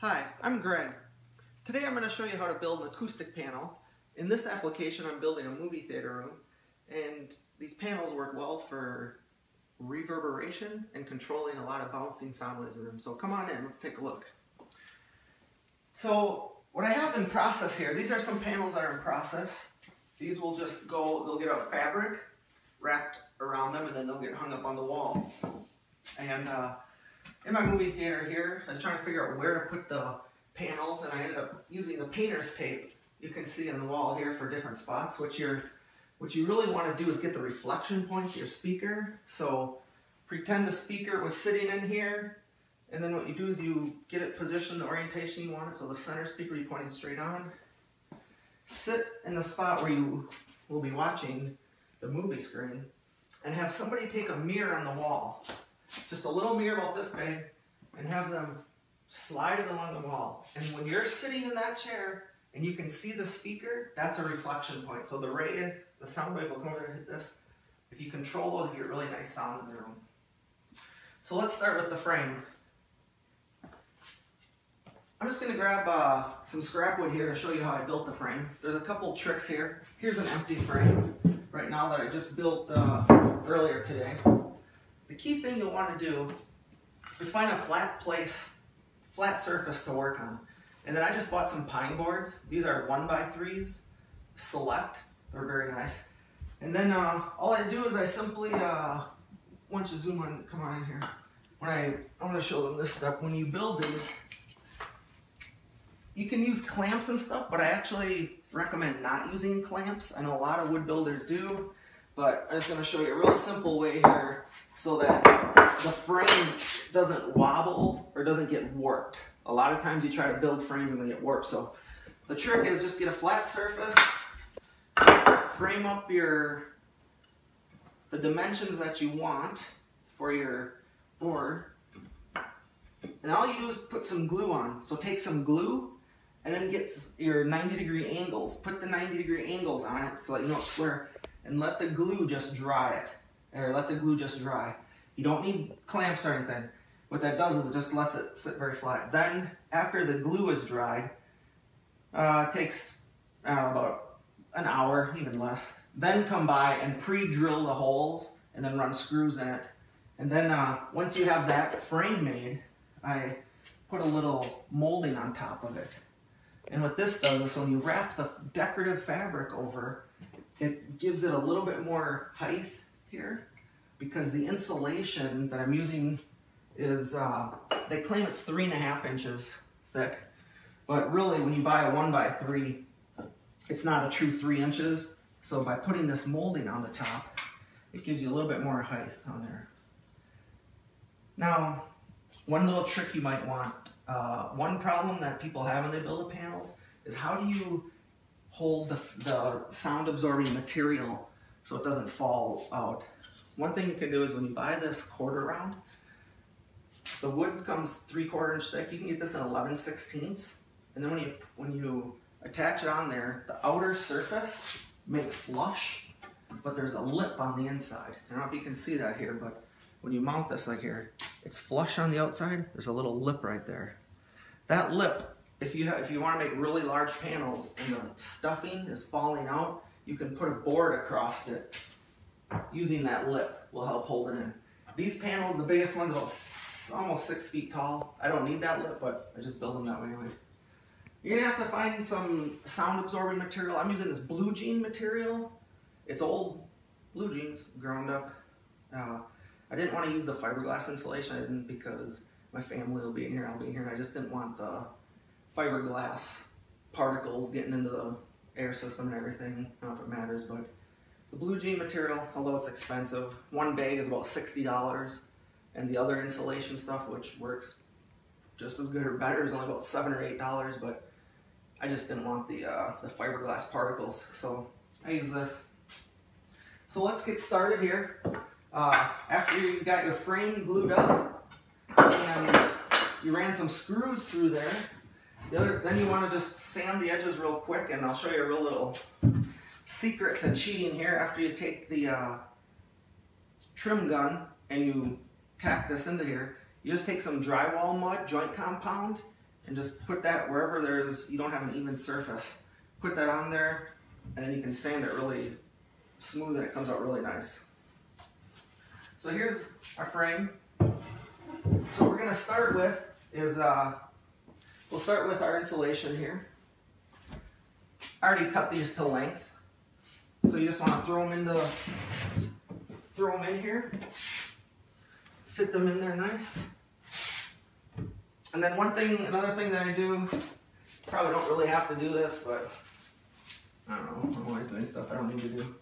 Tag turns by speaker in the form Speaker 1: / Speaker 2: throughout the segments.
Speaker 1: Hi, I'm Greg. Today I'm going to show you how to build an acoustic panel. In this application I'm building a movie theater room and these panels work well for reverberation and controlling a lot of bouncing sound waves in them. So come on in, let's take a look. So what I have in process here, these are some panels that are in process. These will just go, they'll get a fabric wrapped around them and then they'll get hung up on the wall. And uh, in my movie theater here, I was trying to figure out where to put the panels, and I ended up using the painter's tape you can see on the wall here for different spots. What you're, what you really want to do is get the reflection points of your speaker. So pretend the speaker was sitting in here, and then what you do is you get it positioned the orientation you want it, so the center speaker be pointing straight on. Sit in the spot where you will be watching the movie screen, and have somebody take a mirror on the wall just a little mirror about this big, and have them slide it along the wall. And when you're sitting in that chair and you can see the speaker, that's a reflection point. So the ray, the sound wave will come over and hit this. If you control those, you get really nice sound in the room. So let's start with the frame. I'm just going to grab uh, some scrap wood here to show you how I built the frame. There's a couple tricks here. Here's an empty frame right now that I just built uh, earlier today. The key thing you'll want to do is find a flat place, flat surface to work on. And then I just bought some pine boards. These are one by threes, select. They're very nice. And then uh, all I do is I simply, uh, once you zoom on, come on in here. When I, I want to show them this stuff. When you build these, you can use clamps and stuff, but I actually recommend not using clamps. I know a lot of wood builders do, but I'm just going to show you a real simple way here so that the frame doesn't wobble or doesn't get warped. A lot of times you try to build frames and they get warped. So the trick is just get a flat surface, frame up your the dimensions that you want for your board, and all you do is put some glue on. So take some glue and then get your 90 degree angles. Put the 90 degree angles on it so that you know it's square and let the glue just dry it or let the glue just dry. You don't need clamps or anything. What that does is it just lets it sit very flat. Then, after the glue is dried, uh, takes know, about an hour, even less. Then come by and pre-drill the holes and then run screws in it. And then uh, once you have that frame made, I put a little molding on top of it. And what this does is when you wrap the decorative fabric over, it gives it a little bit more height here because the insulation that I'm using is, uh, they claim it's three and a half inches thick, but really when you buy a one by three, it's not a true three inches. So by putting this molding on the top, it gives you a little bit more height on there. Now, one little trick you might want, uh, one problem that people have when they build the panels is how do you hold the, the sound absorbing material so it doesn't fall out. One thing you can do is when you buy this quarter round, the wood comes three quarter inch thick. You can get this in 11 sixteenths. And then when you, when you attach it on there, the outer surface make flush, but there's a lip on the inside. I don't know if you can see that here, but when you mount this like here, it's flush on the outside. There's a little lip right there. That lip, if you, have, if you want to make really large panels and the stuffing is falling out, you can put a board across it. Using that lip will help hold it in. These panels, the biggest one's about almost six feet tall. I don't need that lip, but I just build them that way anyway. You're gonna have to find some sound absorbing material. I'm using this blue jean material. It's old blue jeans ground up. Uh, I didn't want to use the fiberglass insulation. I didn't because my family will be in here, I'll be in here, and I just didn't want the fiberglass particles getting into the air system and everything. I don't know if it matters, but the blue jean material, although it's expensive, one bag is about $60, and the other insulation stuff, which works just as good or better, is only about seven or eight dollars. But I just didn't want the uh, the fiberglass particles, so I use this. So let's get started here. Uh, after you got your frame glued up and you ran some screws through there, the other, then you want to just sand the edges real quick, and I'll show you a real little secret to cheating here. After you take the uh, trim gun and you tack this into here, you just take some drywall mud, joint compound, and just put that wherever there's you don't have an even surface. Put that on there, and then you can sand it really smooth, and it comes out really nice. So here's our frame. So what we're gonna start with is uh, we'll start with our insulation here. I already cut these to length, so you just want to throw them into throw them in here, fit them in there nice. And then one thing, another thing that I do, probably don't really have to do this, but I don't know, I'm always doing stuff I don't need to do.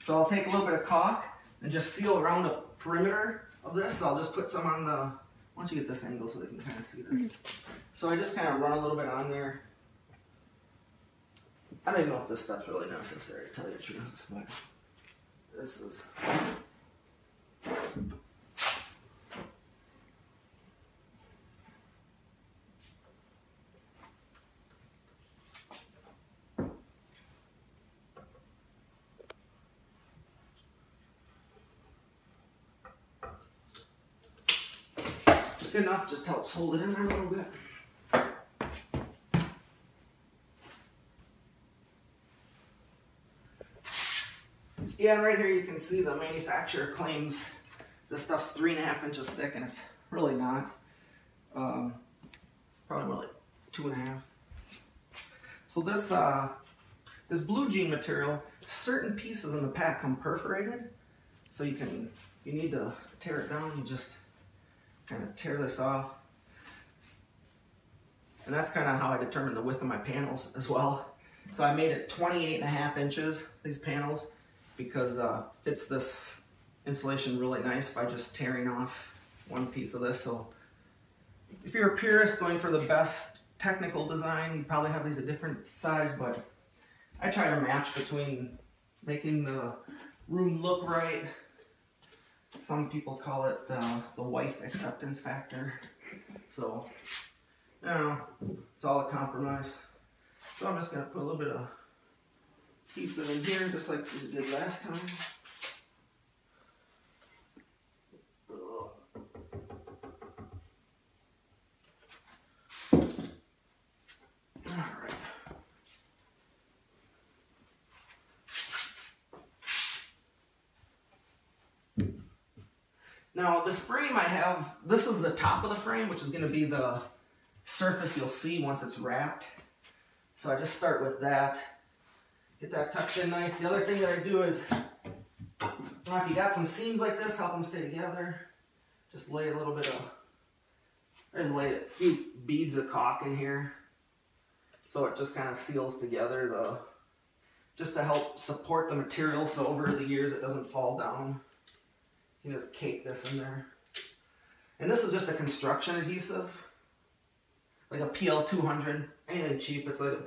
Speaker 1: So I'll take a little bit of caulk and just seal around the perimeter of this. I'll just put some on the, why don't you get this angle so they can kind of see this. So I just kind of run a little bit on there. I don't even know if this stuff's really necessary to tell you the truth, but this is enough, just helps hold it in there a little bit. Yeah, right here you can see the manufacturer claims this stuff's three and a half inches thick, and it's really not. Um, probably more like two and a half. So this uh, this blue jean material, certain pieces in the pack come perforated, so you can you need to tear it down, you just kind of tear this off. And that's kind of how I determine the width of my panels as well. So I made it 28 and a half inches, these panels, because uh, fits this insulation really nice by just tearing off one piece of this. So if you're a purist going for the best technical design, you probably have these a different size, but I try to match between making the room look right. Some people call it the, the wife acceptance factor. So, you know, it's all a compromise. So I'm just gonna put a little bit of adhesive in here, just like we did last time. Now this frame I have, this is the top of the frame, which is gonna be the surface you'll see once it's wrapped. So I just start with that. Get that tucked in nice. The other thing that I do is, if you got some seams like this, help them stay together. Just lay a little bit of, I just lay a few beads of caulk in here. So it just kind of seals together the, just to help support the material so over the years it doesn't fall down. You just cake this in there. And this is just a construction adhesive, like a PL200, anything cheap. It's like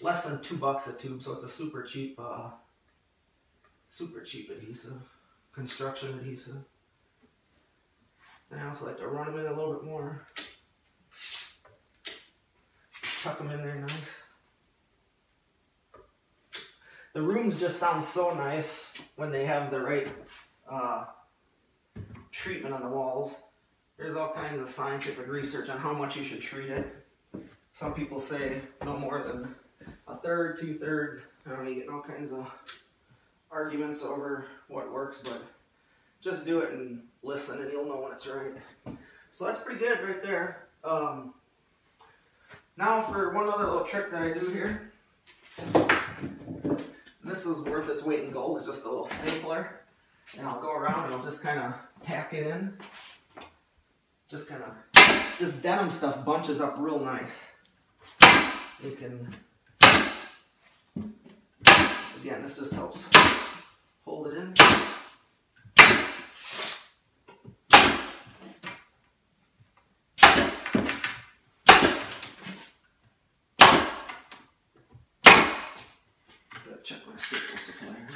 Speaker 1: less than two bucks a tube, so it's a super cheap, uh, super cheap adhesive, construction adhesive. And I also like to run them in a little bit more. Tuck them in there nice. The rooms just sound so nice when they have the right uh, treatment on the walls. There's all kinds of scientific research on how much you should treat it. Some people say no more than a third, two thirds. I don't know, you get all kinds of arguments over what works, but just do it and listen and you'll know when it's right. So that's pretty good right there. Um, now for one other little trick that I do here. This is worth its weight in gold. It's just a little stapler. And I'll go around and I'll just kind of tack it in. Just kind of, this denim stuff bunches up real nice. You can, again, this just helps hold it in. Gotta check my staple supply here.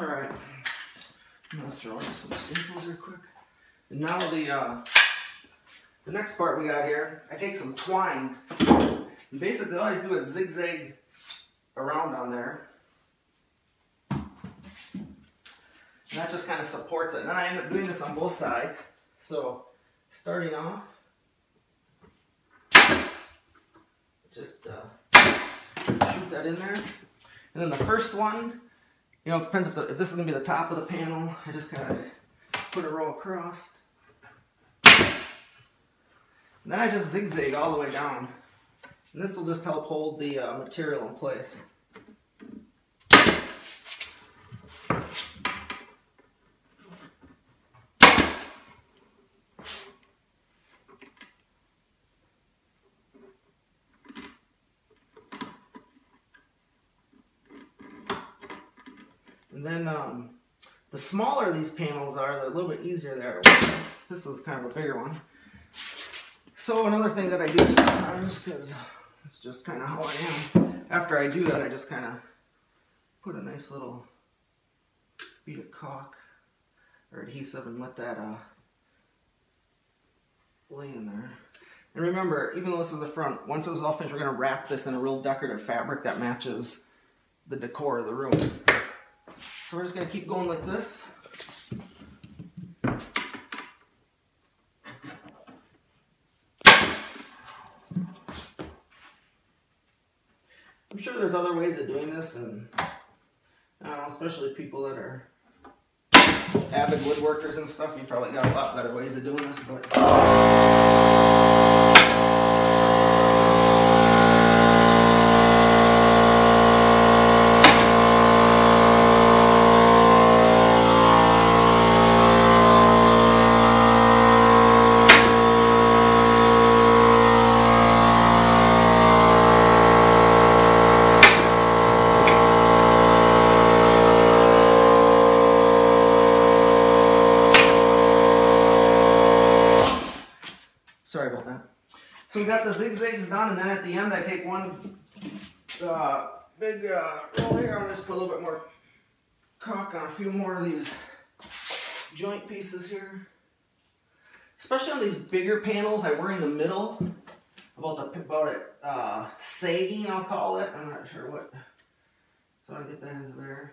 Speaker 1: All right, I'm gonna throw in some staples real quick. And now the uh, the next part we got here, I take some twine. And basically all I do is zigzag around on there. And that just kind of supports it. And then I end up doing this on both sides. So starting off, just uh, shoot that in there. And then the first one, you know, it depends if, the, if this is gonna be the top of the panel, I just kind of put a row across. And then I just zigzag all the way down. And this will just help hold the uh, material in place. And then um, the smaller these panels are, they're a little bit easier there. This is kind of a bigger one. So another thing that I do sometimes, because it's just kind of how I am, after I do that, I just kind of put a nice little bead of caulk or adhesive and let that uh, lay in there. And remember, even though this is the front, once this is all finished, we're going to wrap this in a real decorative fabric that matches the decor of the room. So we're just to keep going like this. I'm sure there's other ways of doing this, and especially people that are avid woodworkers and stuff, you probably got a lot better ways of doing this, but. Sorry about that. So we got the zigzags done, and then at the end I take one uh, big uh, roll here. I'm just put a little bit more caulk on a few more of these joint pieces here. Especially on these bigger panels, I worry in the middle about the about it uh, sagging. I'll call it. I'm not sure what. So I get that into there.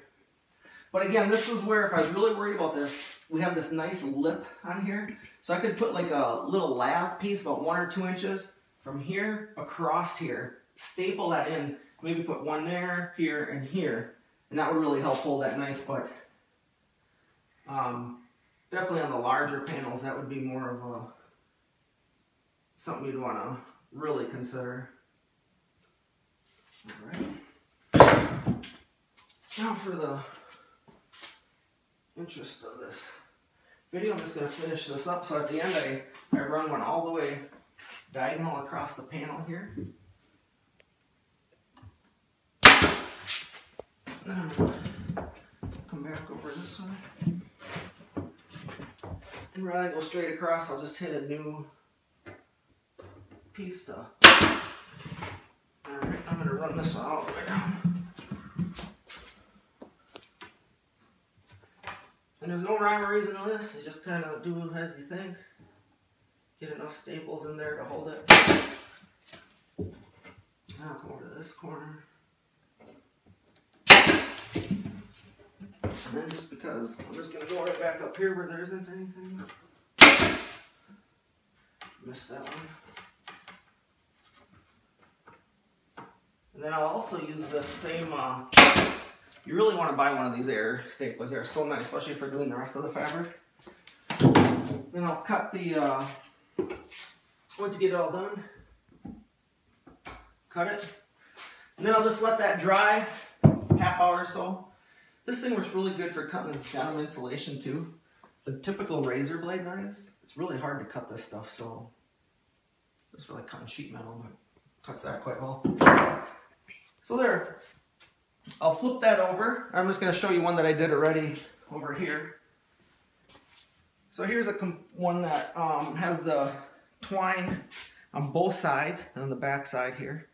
Speaker 1: But again, this is where if I was really worried about this, we have this nice lip on here. So I could put like a little lath piece about one or two inches from here across here, staple that in, maybe put one there, here, and here. And that would really help hold that nice, but um, definitely on the larger panels, that would be more of a something you'd want to really consider. All right. Now for the interest of this video, I'm just going to finish this up. So at the end, I, I run one all the way diagonal across the panel here. Then I'm going to come back over this way. And rather than go straight across, I'll just hit a new piece to... Alright, I'm going to run this one all the way down. And there's no rhyme or reason to this. You just kind of do as you think. Get enough staples in there to hold it. Now come over to this corner. And then just because, I'm just going to go right back up here where there isn't anything. Missed that one. And then I'll also use the same uh, you really want to buy one of these air staplers. They're so nice, especially for doing the rest of the fabric. Then I'll cut the, uh, once you get it all done, cut it. And then I'll just let that dry, half hour or so. This thing works really good for cutting this denim insulation too. The typical razor blade knives, it's really hard to cut this stuff, so it's for like cutting sheet metal, but cuts that quite well. So there, I'll flip that over. I'm just going to show you one that I did already over here. So here's a one that um, has the twine on both sides and on the back side here.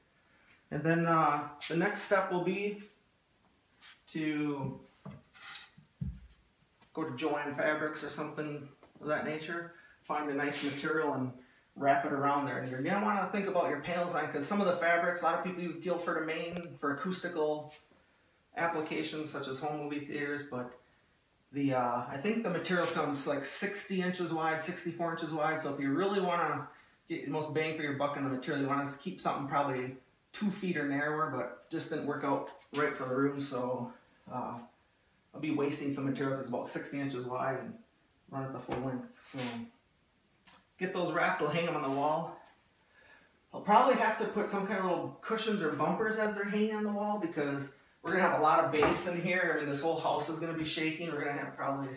Speaker 1: And then uh, the next step will be to go to Jo-Ann Fabrics or something of that nature, find a nice material and wrap it around there. And you're gonna want to think about your panel design because some of the fabrics, a lot of people use Guilford of Maine for acoustical applications such as home movie theaters, but the uh, I think the material comes like 60 inches wide, 64 inches wide. So if you really want to get the most bang for your buck on the material, you want to keep something probably two feet or narrower, but just didn't work out right for the room. So uh, I'll be wasting some material that's about 60 inches wide and run it the full length. So get those wrapped, we'll hang them on the wall. I'll probably have to put some kind of little cushions or bumpers as they're hanging on the wall because we're gonna have a lot of bass in here. I mean, this whole house is gonna be shaking. We're gonna have probably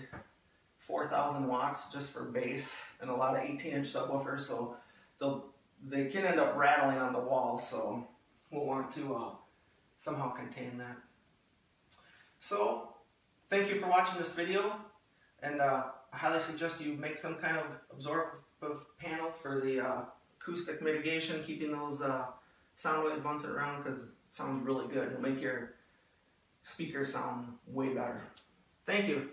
Speaker 1: 4,000 watts just for bass and a lot of 18 inch subwoofers. So they'll, can end up rattling on the wall. So we'll want to uh, somehow contain that. So thank you for watching this video. And uh, I highly suggest you make some kind of absorptive panel for the uh, acoustic mitigation, keeping those uh, sound waves bouncing around because it sounds really good. It'll make your speakers sound way better. Thank you.